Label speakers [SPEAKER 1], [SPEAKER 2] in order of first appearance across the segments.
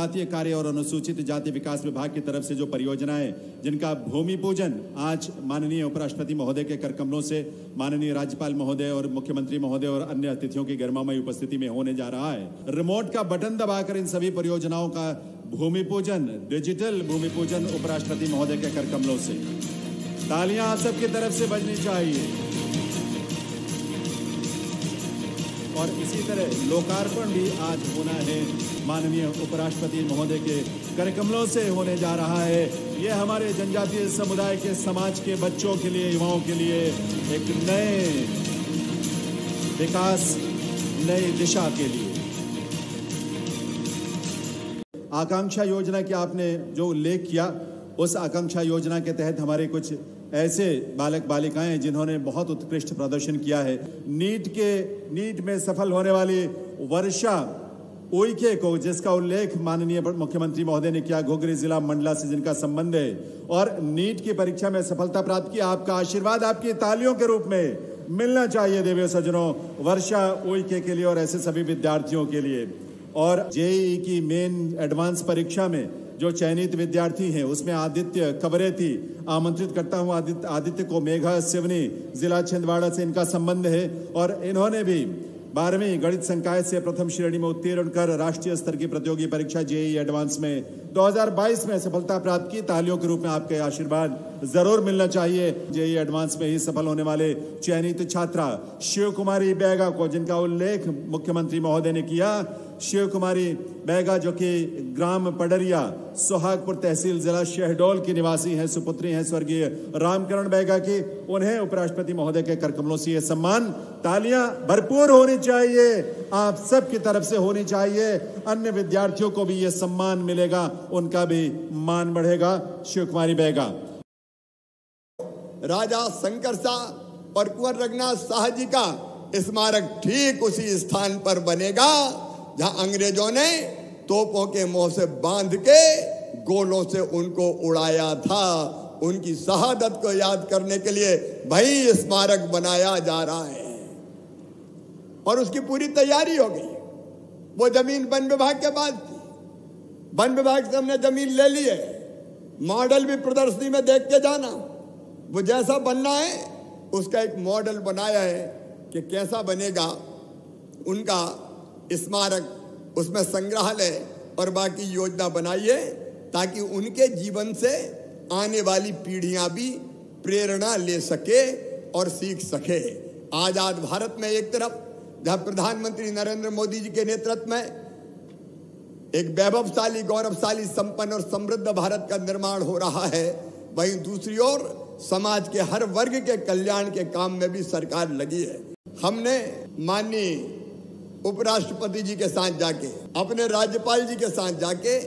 [SPEAKER 1] जातीय कार्य और अनुसूचित जाति विकास विभाग की तरफ़ से जो परियोजनाएँ, जिनका भूमि पूजन आज माननीय उपराष्ट्रपति महोदय के कर कमलों से, माननीय राज्यपाल महोदय और मुख्यमंत्री महोदय और अन्य अतिथियों की गर्मामय उपस्थिति में होने जा रहा है। रिमोट का बटन दबाकर इन सभी परियोजनाओं का भूमि पूजन, डिजिटल भूमि पूजन उपराष्ट्रपति महोदय के कर कमलों से। तालियाँ आप सबकी तरफ़ से बजनी चाहिए। और इसी तरह लोकार्पण भी आज होना है। माननीय उपराष्ट्रपति महोदय के कार्यक्रमों से होने जा रहा है। ये हमारे जनजातीय समुदाय के, समाज के बच्चों के लिए, युवाओं के लिए एक नए विकास, नई दिशा के लिए। आकांक्षा योजना की आपने जो उल्लेख किया, उस आकांक्षा योजना के तहत हमारे कुछ ऐसे बालक बालिकाएँ जिन्होंने बहुत उत्कृष्ट प्रदर्शन किया है। नीट के, नीट में सफल होने वाली वर्षा उइके को, जिसका उल्लेख माननीय मुख्यमंत्री महोदय ने किया घोगरी जिला मंडला से जिनका संबंध है। और नीट की परीक्षा में सफलता प्राप्त की, आपका आशीर्वाद आपकी तालियों के रूप में मिलना चाहिए देवी सज्जनों, वर्षा उइके के लिए और ऐसे सभी विद्यार्थियों के लिए। और जेई की मेन एडवांस परीक्षा में जो चयनित विद्यार्थी हैं, उसमें आदित्य कबरेती आमंत्रित करता हूँ आदित्य आदित्य को मेघा सिवनी जिला छिंदवाड़ा से इनका संबंध है और इन्होंने भी बारहवीं गणित संकाय से प्रथम श्रेणी में उत्तीर्ण कर राष्ट्रीय स्तर की प्रतियोगी परीक्षा जेई एडवांस में 2022 में सफलता प्राप्त की। तालियों के रूप में आपके आशीर्वाद ज़रूर मिलना चाहिए। जेई एडवांस में ही सफल होने वाले चयनित छात्रा शिव कुमारी बैगा को, जिनका उल्लेख मुख्यमंत्री महोदय ने किया शिव कुमारी बैगा, जो कि ग्राम पडरिया, सुहागपुर तहसील जिला शहडोल की निवासी हैं, सुपुत्री हैं, स्वर्गीय रामकरण बैगा की। उन्हें उपराष्ट्रपति महोदय के करकमलों से यह सम्मान। तालियाँ भरपूर होनी चाहिए, आप सब की तरफ़ से होनी चाहिए। अन्य विद्यार्थियों को भी यह सम्मान मिलेगा, उनका भी मान बढ़ेगा। शिव कुमारी बैगा।
[SPEAKER 2] राजा शंकर शाह और कुंवर रघुनाथ शाह जी का स्मारक ठीक उसी स्थान पर बनेगा। जहाँ अंग्रेज़ों ने तोपों के मुँह से बाँध के गोलों से उनको उड़ाया था, उनकी शहादत को याद करने के लिए भाई स्मारक बनाया जा रहा है। और उसकी पूरी तैयारी हो गई। वो ज़मीन वन विभाग के बाद थी। वन विभाग से हमने ज़मीन ले ली है। मॉडल भी प्रदर्शनी में देख के जाना। वो जैसा बनना है, उसका एक मॉडल बनाया है कि कैसा बनेगा, उनका स्मारक, उसमें संग्रहालय और बाकी योजना बनाइए ताकि उनके जीवन से आने वाली पीढ़ियाँ भी प्रेरणा ले सके और सीख सके। आज़ाद भारत में एक तरफ़, जहाँ प्रधानमंत्री नरेंद्र मोदी जी के नेतृत्व में एक वैभवशाली, गौरवशाली, संपन्न और समृद्ध भारत का निर्माण हो रहा है, वहीं दूसरी ओर समाज के हर वर्ग के कल्याण के काम में भी सरकार लगी है। हमने माननीय उपराष्ट्रपति जी के साथ जाके, अपने राज्यपाल जी के साथ जाके,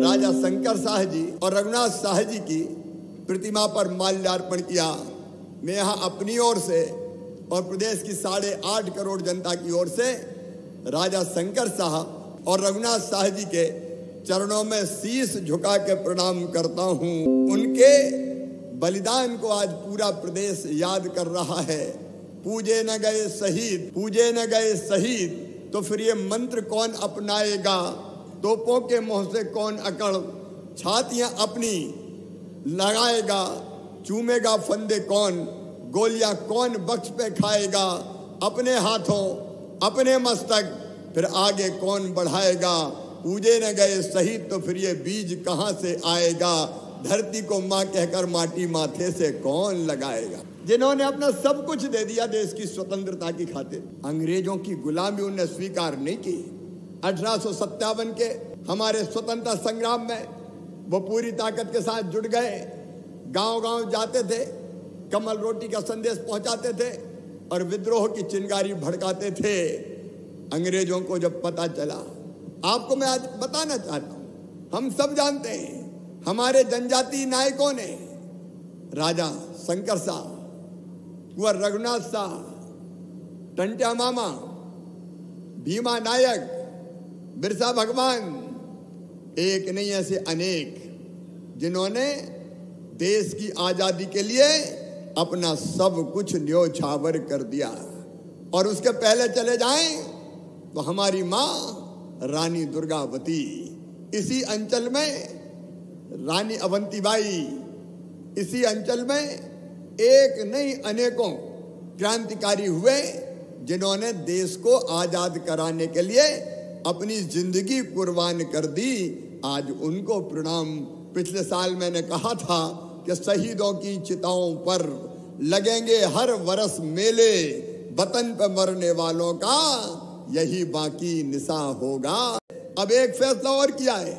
[SPEAKER 2] राजा शंकर शाह जी और रघुनाथ शाह जी की प्रतिमा पर माल्यार्पण किया। मैं यहाँ अपनी ओर से और प्रदेश की साढ़े आठ करोड़ जनता की ओर से राजा शंकर शाह और रघुनाथ शाह जी के चरणों में शीश झुका के प्रणाम करता हूँ। उनके बलिदान को आज पूरा प्रदेश याद कर रहा है। पूजे न गए शहीद, पूजे न गए शहीद तो फिर ये मंत्र कौन अपनाएगा? तोपों के मुँह से कौन अकड़? छातियाँ अपनी लगाएगा, चूमेगा फंदे कौन? गोलियाँ कौन बख्श पे खाएगा? अपने हाथों, अपने मस्तक, फिर आगे कौन बढ़ाएगा? पूजे न गए शहीद तो फिर ये बीज कहाँ से आएगा? धरती को माँ कहकर माटी माथे से कौन लगाएगा? जिन्होंने अपना सब कुछ दे दिया देश की स्वतंत्रता की खातिर। अंग्रेज़ों की गुलामी उन्हें स्वीकार नहीं की। अठारह के हमारे स्वतंत्रता संग्राम में वो पूरी ताकत के साथ जुड़ गए। गाँव गाँव जाते थे, कमल रोटी का संदेश पहुंचाते थे और विद्रोह की चिंगारी भड़काते थे। अंग्रेज़ों को जब पता चला, आपको मैं आज बताना चाहता हूँ, हम सब जानते हैं हमारे जनजातीय नायकों ने, राजा शंकर शाह, कुंवर रघुनाथ शाह टंटा मामा, भीमा नायक, बिरसा भगवान, एक नहीं ऐसे अनेक जिन्होंने देश की आज़ादी के लिए अपना सब कुछ न्योछावर कर दिया। और उसके पहले चले जाएँ तो हमारी माँ रानी दुर्गावती, इसी अंचल में रानी अवंतीबाई, इसी अंचल में एक नहीं अनेकों क्रांतिकारी हुए जिन्होंने देश को आज़ाद कराने के लिए अपनी ज़िंदगी कुर्बान कर दी। आज उनको प्रणाम। पिछले साल मैंने कहा था कि शहीदों की चिताओं पर लगेंगे हर वर्ष मेले। वतन पर मरने वालों का यही बाकी निशा होगा। अब एक फैसला और किया है।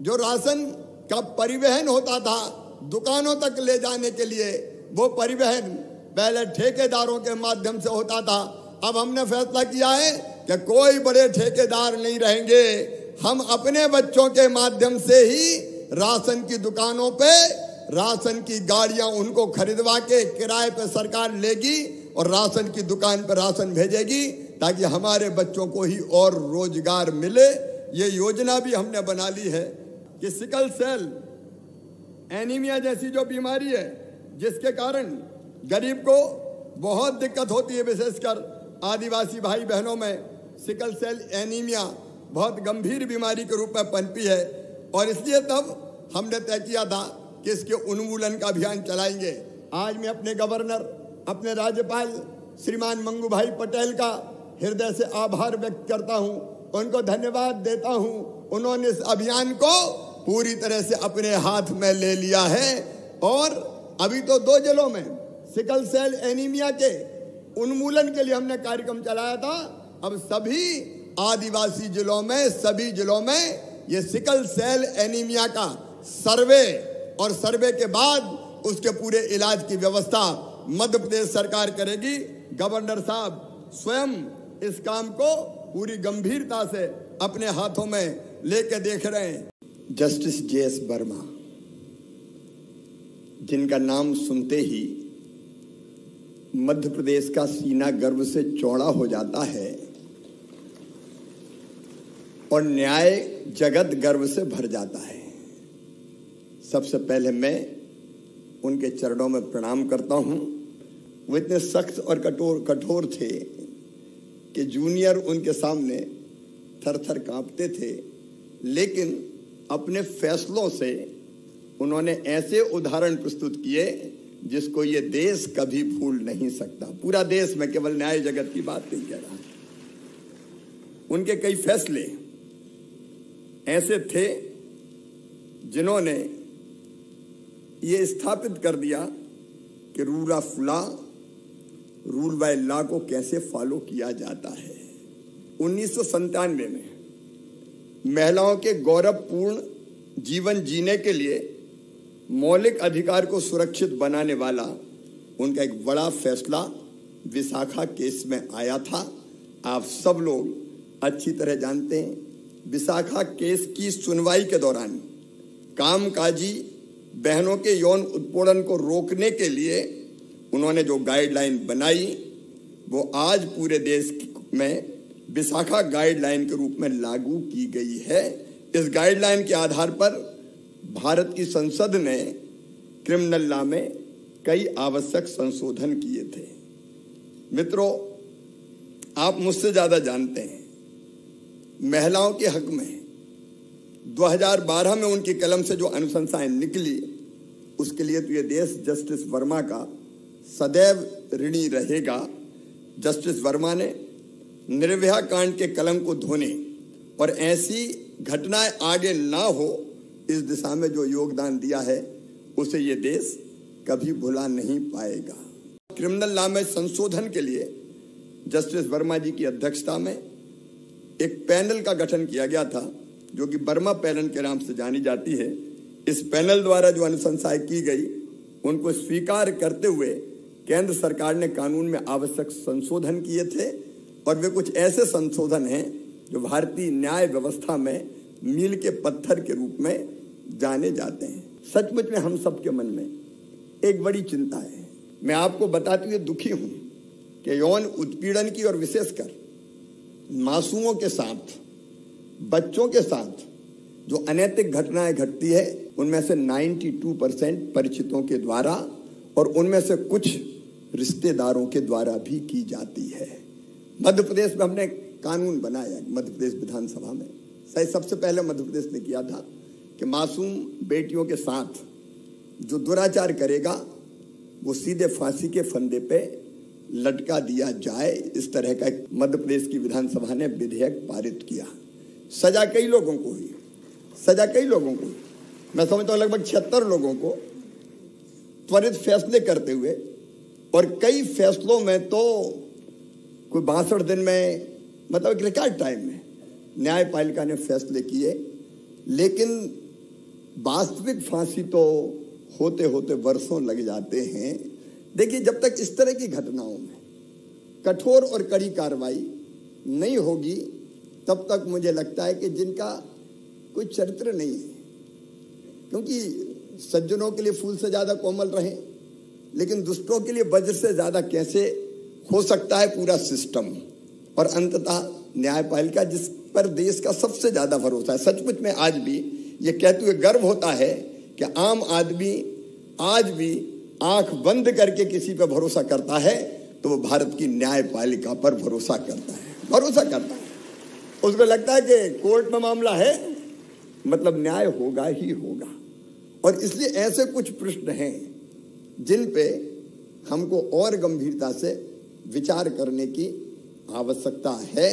[SPEAKER 2] जो राशन का परिवहन होता था? दुकानों तक ले जाने के लिए वो परिवहन पहले ठेकेदारों के माध्यम से होता था। अब हमने फैसला किया है कि कोई बड़े ठेकेदार नहीं रहेंगे। हम अपने बच्चों के माध्यम से ही राशन की दुकानों पे, राशन की गाड़ियाँ उनको खरीदवा के किराए पे सरकार लेगी और राशन की दुकान पर राशन भेजेगी ताकि हमारे बच्चों को ही और रोज़गार मिले। ये योजना भी हमने बना ली है। कि सिकल सेल एनीमिया जैसी जो बीमारी है, जिसके कारण गरीब को बहुत दिक्कत होती है, विशेषकर आदिवासी भाई बहनों में सिकल सेल एनीमिया बहुत गंभीर बीमारी के रूप में पनपी है और इसलिए तब हमने तय किया था कि इसके उन्मूलन का अभियान चलाएँगे। आज मैं अपने गवर्नर, अपने राज्यपाल श्रीमान मंगू भाई पटेल का हृदय से आभार व्यक्त करता हूँ। उनको धन्यवाद देता हूँ। उन्होंने इस अभियान को पूरी तरह से अपने हाथ में ले लिया है और अभी तो दो जिलों में, सिकल सेल एनीमिया के उन्मूलन के लिए हमने कार्यक्रम चलाया था। अब सभी आदिवासी जिलों में, सभी जिलों में ये सिकल सेल एनीमिया का सर्वे और सर्वे के बाद उसके पूरे इलाज की व्यवस्था मध्य प्रदेश सरकार करेगी। गवर्नर साहब स्वयं इस काम को पूरी गंभीरता से अपने हाथों में लेके देख रहे हैं। जस्टिस जे एस वर्मा, जिनका नाम सुनते ही मध्य प्रदेश का सीना गर्व से चौड़ा हो जाता है और न्याय जगत गर्व से भर जाता है। सबसे पहले मैं उनके चरणों में प्रणाम करता हूँ। वो इतने सख्त और कठोर कठोर थे कि जूनियर उनके सामने थर थर कांपते थे, लेकिन अपने फैसलों से उन्होंने ऐसे उदाहरण प्रस्तुत किए जिसको ये देश कभी भूल नहीं सकता। पूरा देश में केवल न्याय जगत की बात नहीं कह रहा। उनके कई फैसले ऐसे थे जिन्होंने ये स्थापित कर दिया कि rule of law rule by law को कैसे फॉलो किया जाता है। उन्नीस में महिलाओं के गौरवपूर्ण जीवन जीने के लिए मौलिक अधिकार को सुरक्षित बनाने वाला उनका एक बड़ा फैसला विशाखा केस में आया था। आप सब लोग अच्छी तरह जानते हैं, विशाखा केस की सुनवाई के दौरान कामकाजी बहनों के यौन उत्पीड़न को रोकने के लिए उन्होंने जो गाइडलाइन बनाई, वो आज पूरे देश में विशाखा गाइडलाइन के रूप में लागू की गई है। इस गाइडलाइन के आधार पर भारत की संसद ने क्रिमिनल लॉ में कई आवश्यक संशोधन किए थे। मित्रों, आप मुझसे ज़्यादा जानते हैं। महिलाओं के हक में 2012 में उनकी कलम से जो अनुशंसाएँ निकली, उसके लिए तो ये देश जस्टिस वर्मा का सदैव ऋणी रहेगा। जस्टिस वर्मा ने निर्भया कांड के कलम को धोने, और ऐसी घटनाएँ आगे ना हो, इस दिशा में जो योगदान दिया है, उसे ये देश कभी भुला नहीं पाएगा। क्रिमिनल लॉ में संशोधन के लिए, जस्टिस वर्मा जी की अध्यक्षता में एक पैनल का गठन किया गया था, जो कि वर्मा पैनल के नाम से जानी जाती है। इस पैनल द्वारा जो अनुशंसाएँ की गई, उनको स्वीकार करते हुए केंद्र सरकार ने कानून में आवश्यक संशोधन किए थे और वे कुछ ऐसे संशोधन हैं जो भारतीय न्याय व्यवस्था में मील के पत्थर के रूप में जाने जाते हैं। सचमुच में हम सबके मन में एक बड़ी चिंता है। मैं आपको बताते हुए दुखी हूँ कि यौन उत्पीड़न की और विशेषकर मासूमों के साथ, बच्चों के साथ जो अनैतिक घटनाएँ घटती है, उनमें से 92 परसेंट परिचितों के द्वारा और उनमें से कुछ रिश्तेदारों के द्वारा भी की जाती है। मध्य प्रदेश में हमने कानून बनाया मध्य प्रदेश विधानसभा में। शायद सबसे पहले मध्य प्रदेश ने किया था कि मासूम बेटियों के साथ जो दुराचार करेगा, वो सीधे फांसी के फंदे पे लटका दिया जाए। इस तरह का मध्य प्रदेश की विधानसभा ने विधेयक पारित किया। सजा कई लोगों को हुई। सजा कई लोगों को मैं समझता हूँ लगभग छिहत्तर लोगों को त्वरित फैसले करते हुए और कई फैसलों में तो कोई बासठ दिन में मतलब एक रिकॉर्ड टाइम में न्यायपालिका ने फैसले किए, लेकिन वास्तविक फांसी तो होते होते वर्षों लग जाते हैं। देखिए, जब तक इस तरह की घटनाओं में कठोर और कड़ी कार्रवाई नहीं होगी, तब तक मुझे लगता है कि जिनका कोई चरित्र नहीं है, क्योंकि सज्जनों के लिए फूल से ज़्यादा कोमल रहे, लेकिन दुष्टों के लिए वज्र से ज़्यादा कैसे हो सकता है पूरा सिस्टम। और अंततः न्यायपालिका जिस पर देश का सबसे ज़्यादा भरोसा है, सचमुच में आज भी ये कहते हुए गर्व होता है कि आम आदमी आज भी आँख बंद करके किसी पर भरोसा करता है तो वो भारत की न्यायपालिका पर भरोसा करता है। भरोसा करता है। उसको लगता है कि कोर्ट में मामला है मतलब न्याय होगा ही होगा। और इसलिए ऐसे कुछ प्रश्न हैं, जिन पे हमको और गंभीरता से विचार करने की आवश्यकता है।